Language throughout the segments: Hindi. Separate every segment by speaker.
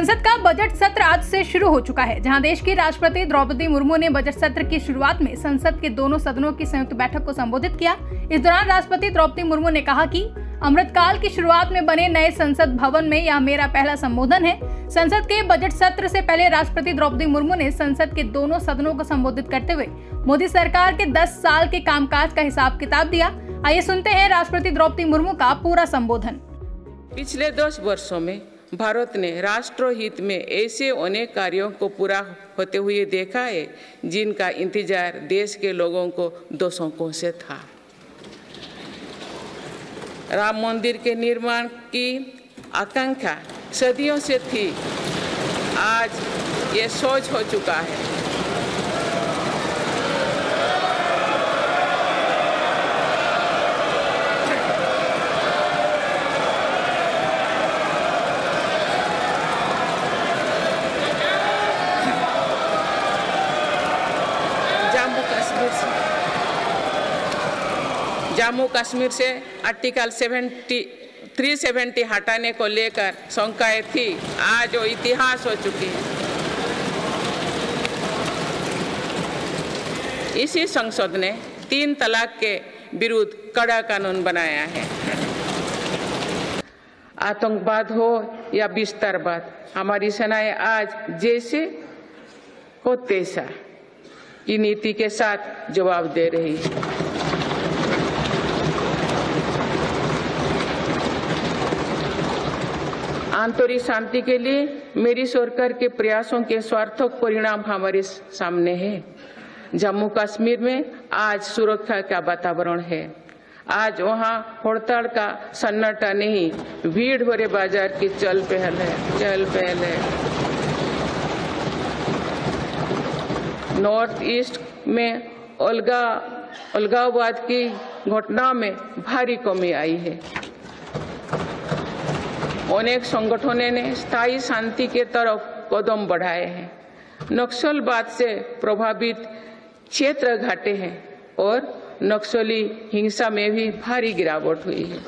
Speaker 1: संसद का बजट सत्र आज से शुरू हो चुका है, जहाँ देश की राष्ट्रपति द्रौपदी मुर्मू ने बजट सत्र की शुरुआत में संसद के दोनों सदनों की संयुक्त बैठक को संबोधित किया। इस दौरान राष्ट्रपति द्रौपदी मुर्मू ने कहा कि अमृतकाल की शुरुआत में बने नए संसद भवन में यह मेरा पहला संबोधन है। संसद के बजट सत्र से पहले राष्ट्रपति द्रौपदी मुर्मू ने संसद के दोनों सदनों को संबोधित करते हुए मोदी सरकार के 10 साल के कामकाज का हिसाब किताब दिया। आइए सुनते हैं राष्ट्रपति द्रौपदी मुर्मू का पूरा संबोधन।
Speaker 2: पिछले दस वर्षों में भारत ने राष्ट्रहित में ऐसे अनेक कार्यों को पूरा होते हुए देखा है, जिनका इंतज़ार देश के लोगों को दशकों से था। राम मंदिर के निर्माण की आकांक्षा सदियों से थी। आज ये सोच हो चुका है जम्मू कश्मीर से जम्मू कश्मीर से आर्टिकल 70 370 हटाने को लेकर शंकाएँ थी। आज वो इतिहास हो चुकी है। इसी संसद ने तीन तलाक के विरुद्ध कड़ा कानून बनाया है। आतंकवाद हो या विस्तारवाद, हमारी सेनाएँ आज जैसे हो तैसा। की नीति के साथ जवाब दे रही है। आंतरिक शांति के लिए मेरी सरकार के प्रयासों के स्वार्थक परिणाम हमारे सामने है। जम्मू कश्मीर में आज सुरक्षा का वातावरण है। आज वहाँ हड़ताल का सन्नाटा नहीं, भीड़ भरे बाज़ार की चल पहल है, चल पहल है। नॉर्थ ईस्ट में अलगा, अलगाववाद की घटना में भारी कमी आई है। अनेक संगठनों ने स्थायी शांति के तरफ़ कदम बढ़ाए हैं। नक्सलवाद से प्रभावित क्षेत्र घाटे हैं और नक्सली हिंसा में भी भारी गिरावट हुई है।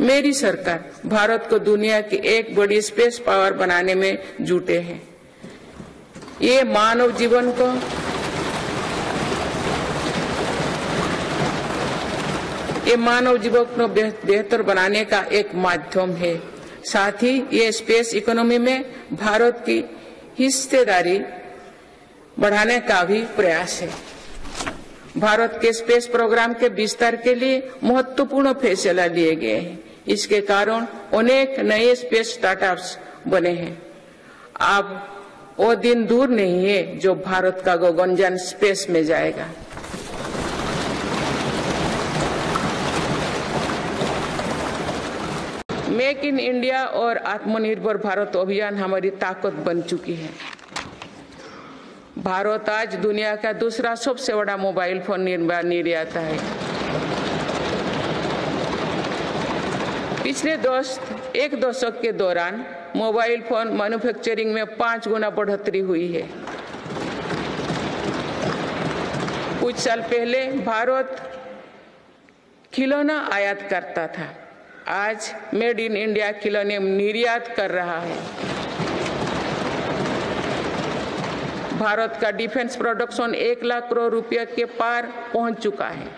Speaker 2: मेरी सरकार भारत को दुनिया की एक बड़ी स्पेस पावर बनाने में जुटे हैं। ये मानव जीवन को ये मानव जीवन को बेहतर बनाने का एक माध्यम है। साथ ही ये स्पेस इकोनॉमी में भारत की हिस्सेदारी बढ़ाने का भी प्रयास है। भारत के स्पेस प्रोग्राम के विस्तार के लिए महत्वपूर्ण फैसला लिए गए हैं। इसके कारण अनेक नए स्पेस स्टार्टअप्स बने हैं। अब वो दिन दूर नहीं है जो भारत का गगनयान स्पेस में जाएगा। मेक इन इंडिया और आत्मनिर्भर भारत अभियान हमारी ताकत बन चुकी है। भारत आज दुनिया का दूसरा सबसे बड़ा मोबाइल फ़ोन निर्याता है। पिछले दस, एक दशक के दौरान मोबाइल फ़ोन मैन्युफैक्चरिंग में पाँच गुना बढ़ोतरी हुई है। कुछ साल पहले भारत खिलौना आयात करता था। आज मेड इन इंडिया खिलौने निर्यात कर रहा है। भारत का डिफेंस प्रोडक्शन एक लाख करोड़ रुपये के पार पहुँच चुका है।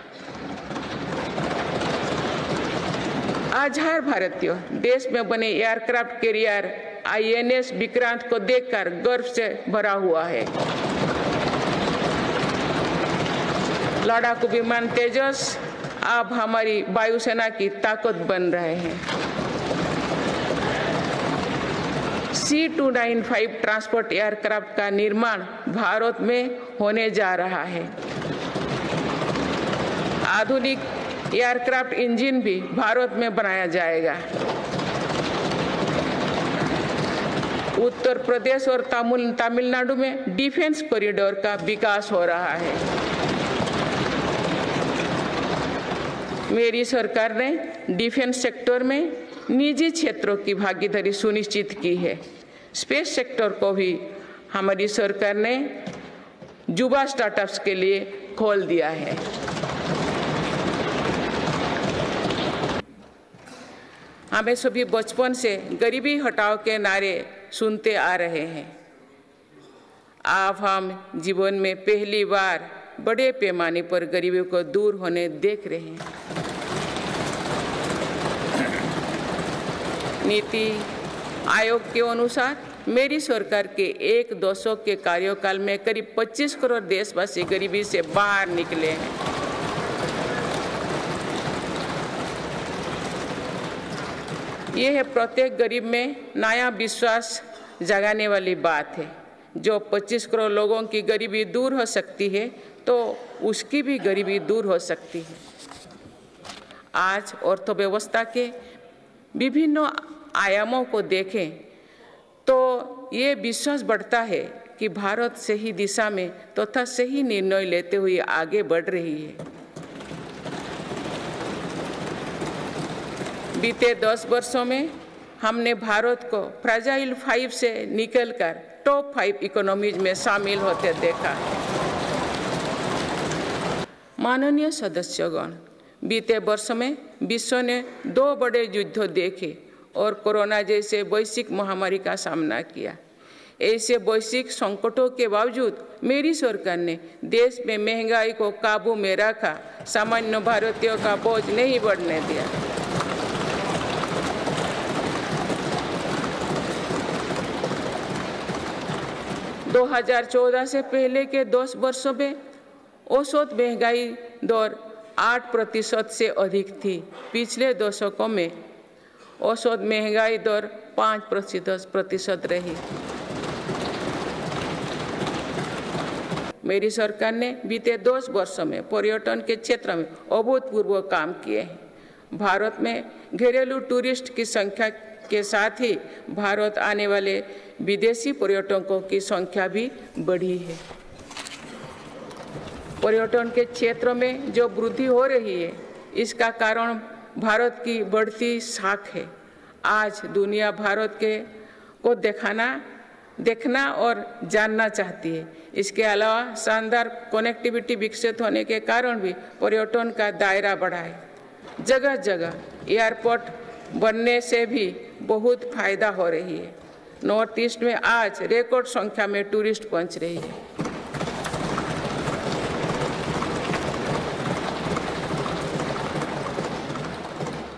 Speaker 2: आज हर भारतीय, देश में बने एयरक्राफ्ट कैरियर आईएनएस विक्रांत को देखकर गर्व से भरा हुआ है। लड़ाकू विमान तेजस अब हमारी वायुसेना की ताकत बन रहे हैं। C two nine five transport aircraft का निर्माण भारत में होने जा रहा है। आधुनिक एयरक्राफ्ट इंजन भी भारत में बनाया जाएगा। उत्तर प्रदेश और तमिलनाडु में डिफेंस कॉरिडोर का विकास हो रहा है। मेरी सरकार ने डिफेंस सेक्टर में निजी क्षेत्रों की भागीदारी सुनिश्चित की है। स्पेस सेक्टर को भी हमारी सरकार ने युवा स्टार्टअप्स के लिए खोल दिया है। हमें सभी बचपन से गरीबी हटाओ के नारे सुनते आ रहे हैं। अब हम जीवन में पहली बार बड़े पैमाने पर गरीबों को दूर होने देख रहे हैं। नीति आयोग के अनुसार मेरी सरकार के एक दशक के कार्यकाल में करीब 25 करोड़ देशवासी गरीबी से बाहर निकले हैं। यह है प्रत्येक गरीब में नया विश्वास जगाने वाली बात है। जो 25 करोड़ लोगों की गरीबी दूर हो सकती है तो उसकी भी गरीबी दूर हो सकती है। आज अर्थव्यवस्था के विभिन्न आयामों को देखें तो ये विश्वास बढ़ता है कि भारत सही दिशा में तथा तो सही निर्णय लेते हुए आगे बढ़ रही है। बीते दस वर्षों में हमने भारत को फ्राजाइल फाइव से निकलकर टॉप फाइव इकोनॉमीज में शामिल होते देखा। माननीय सदस्यगण, बीते वर्ष में विश्व ने दो बड़े युद्ध देखे और कोरोना जैसे वैश्विक महामारी का सामना किया। ऐसे वैश्विक संकटों के बावजूद मेरी सरकार ने देश में महँगाई को काबू में रखा, सामान्य भारतीयों का बोझ नहीं बढ़ने दिया। दो हज़ार चौदह से पहले के दस वर्षों में औसत महँगाई दर आठ प्रतिशत से अधिक थी। पिछले दशकों में औसत महँगाई दर पाँच प्रतिशत रही। मेरी सरकार ने बीते दस वर्षों में पर्यटन के क्षेत्र में अभूतपूर्व काम किए हैं। भारत में घरेलू टूरिस्ट की संख्या के साथ ही भारत आने वाले विदेशी पर्यटकों की संख्या भी बढ़ी है। पर्यटन के क्षेत्र में जो वृद्धि हो रही है, इसका कारण भारत की बढ़ती साख है। आज दुनिया भारत के को दिखाना, देखना और जानना चाहती है। इसके अलावा शानदार कनेक्टिविटी विकसित होने के कारण भी पर्यटन का दायरा बढ़ा है। जगह जगह एयरपोर्ट बनने से भी बहुत फ़ायदा हो रही है। नॉर्थ ईस्ट में आज रिकॉर्ड संख्या में टूरिस्ट पहुँच रही है।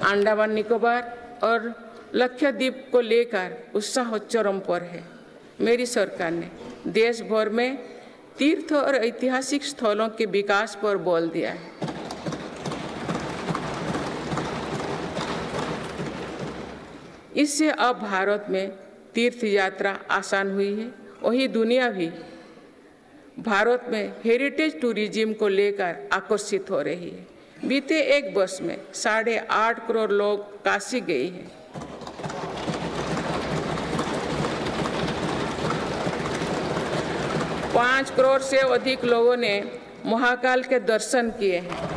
Speaker 2: अंडमान निकोबार और लक्षद्वीप को लेकर उत्साह चरम पर है। मेरी सरकार ने देश भर में तीर्थ और ऐतिहासिक स्थलों के विकास पर बल दिया है। इससे अब भारत में तीर्थ यात्रा आसान हुई है। वही दुनिया भी भारत में हेरिटेज टूरिज़्म को लेकर आकर्षित हो रही है। बीते एक वर्ष में साढ़े आठ करोड़ लोग काशी गए हैं। पाँच करोड़ से अधिक लोगों ने महाकाल के दर्शन किए हैं।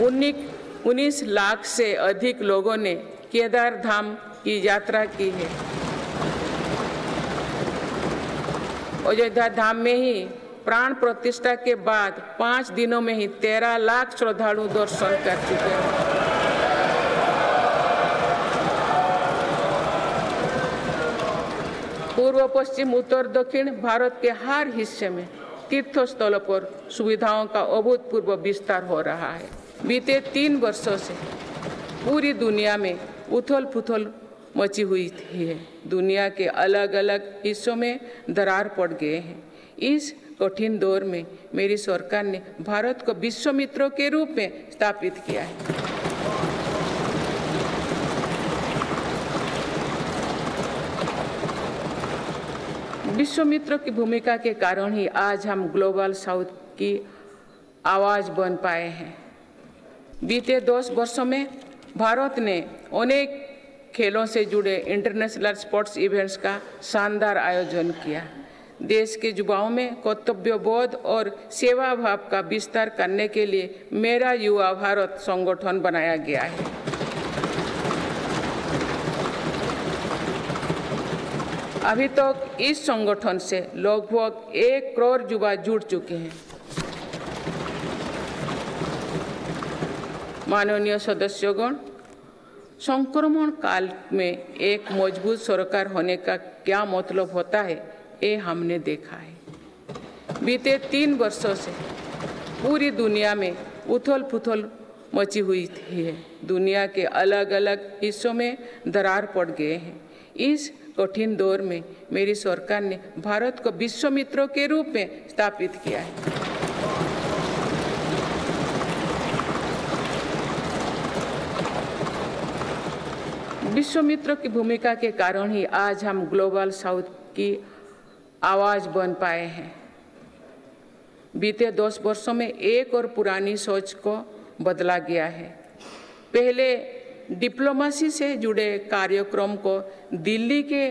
Speaker 2: उन्नीस लाख से अधिक लोगों ने केदार धाम की यात्रा की है। अयोध्या धाम में ही प्राण प्रतिष्ठा के बाद पाँच दिनों में ही तेरह लाख श्रद्धालु दर्शन कर चुके हैं। पूर्व, पश्चिम, उत्तर, दक्षिण भारत के हर हिस्से में तीर्थ स्थलों पर सुविधाओं का अभूतपूर्व विस्तार हो रहा है। बीते तीन वर्षों से पूरी दुनिया में उथल पुथल मची हुई थी। है दुनिया के अलग अलग हिस्सों में दरार पड़ गए हैं। इस कठिन दौर में मेरी सरकार ने भारत को विश्व मित्रों के रूप में स्थापित किया है। विश्व मित्रों की भूमिका के कारण ही आज हम ग्लोबल साउथ की आवाज़ बन पाए हैं। बीते दस वर्षों में भारत ने अनेक खेलों से जुड़े इंटरनेशनल स्पोर्ट्स इवेंट्स का शानदार आयोजन किया। देश के युवाओं में कर्तव्य बोध और सेवा भाव का विस्तार करने के लिए मेरा युवा भारत संगठन बनाया गया है। अभी तक तो इस संगठन से लगभग एक करोड़ युवा जुड़ चुके हैं। माननीय सदस्यगण, संक्रमण काल में एक मज़बूत सरकार होने का क्या मतलब होता है, ये हमने देखा है। बीते तीन वर्षों से पूरी दुनिया में उथल पुथल मची हुई थी है। दुनिया के अलग अलग हिस्सों में दरार पड़ गए हैं। इस कठिन दौर में मेरी सरकार ने भारत को विश्व मित्रों के रूप में स्थापित किया है। विश्व मित्रों की भूमिका के कारण ही आज हम ग्लोबल साउथ की आवाज़ बन पाए हैं। बीते दस वर्षों में एक और पुरानी सोच को बदला गया है। पहले डिप्लोमेसी से जुड़े कार्यक्रम को दिल्ली के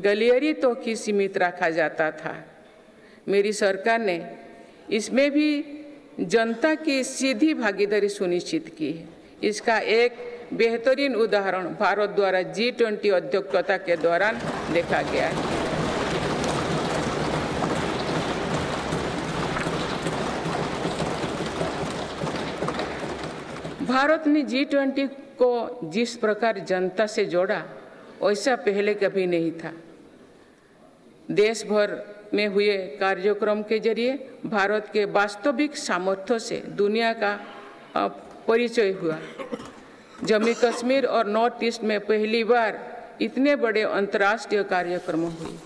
Speaker 2: गलियरी तो ही सीमित रखा जाता था। मेरी सरकार ने इसमें भी जनता की सीधी भागीदारी सुनिश्चित की। है इसका एक बेहतरीन उदाहरण भारत द्वारा जी ट्वेंटी अध्यक्षता के दौरान देखा गया है। भारत ने जी ट्वेंटी को जिस प्रकार जनता से जोड़ा, वैसा पहले कभी नहीं था। देश भर में हुए कार्यक्रम के ज़रिए भारत के वास्तविक सामर्थ्य से दुनिया का परिचय हुआ। जम्मू कश्मीर और नॉर्थ ईस्ट में पहली बार इतने बड़े अंतर्राष्ट्रीय कार्यक्रम हुए।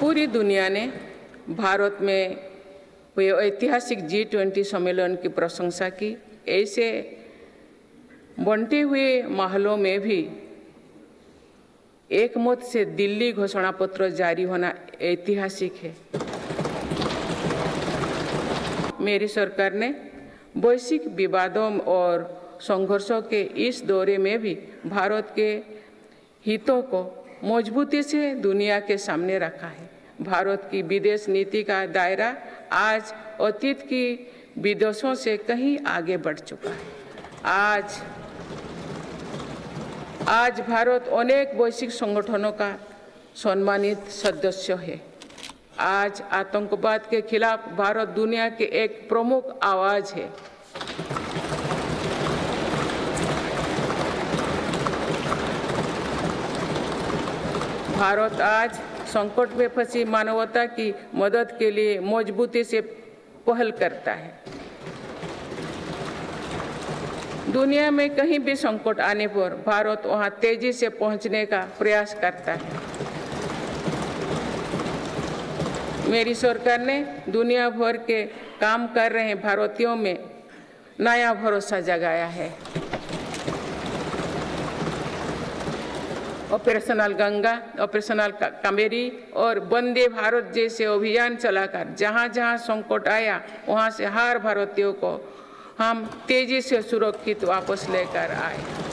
Speaker 2: पूरी दुनिया ने भारत में हुए ऐतिहासिक जी ट्वेंटी सम्मेलन की प्रशंसा की। ऐसे बंटे हुए महलों में भी एक मत से दिल्ली घोषणा पत्र जारी होना ऐतिहासिक है। मेरी सरकार ने वैश्विक विवादों और संघर्षों के इस दौरे में भी भारत के हितों को मजबूती से दुनिया के सामने रखा है। भारत की विदेश नीति का दायरा आज अतीत की विदेशों से कहीं आगे बढ़ चुका है। आज आज भारत अनेक वैश्विक संगठनों का सम्मानित सदस्य है। आज आतंकवाद के खिलाफ भारत दुनिया के एक प्रमुख आवाज़ है। भारत आज संकट में फंसी मानवता की मदद के लिए मजबूती से पहल करता है। दुनिया में कहीं भी संकट आने पर भारत वहाँ तेज़ी से पहुँचने का प्रयास करता है। मेरी सरकार ने दुनिया भर के काम कर रहे भारतीयों में नया भरोसा जगाया है। ऑपरेशनल गंगा, ऑपरेशनल कामेरी और वंदे भारत जैसे अभियान चलाकर जहाँ जहाँ संकट आया, वहाँ से हर भारतीयों को हम तेज़ी से सुरक्षित वापस लेकर आए।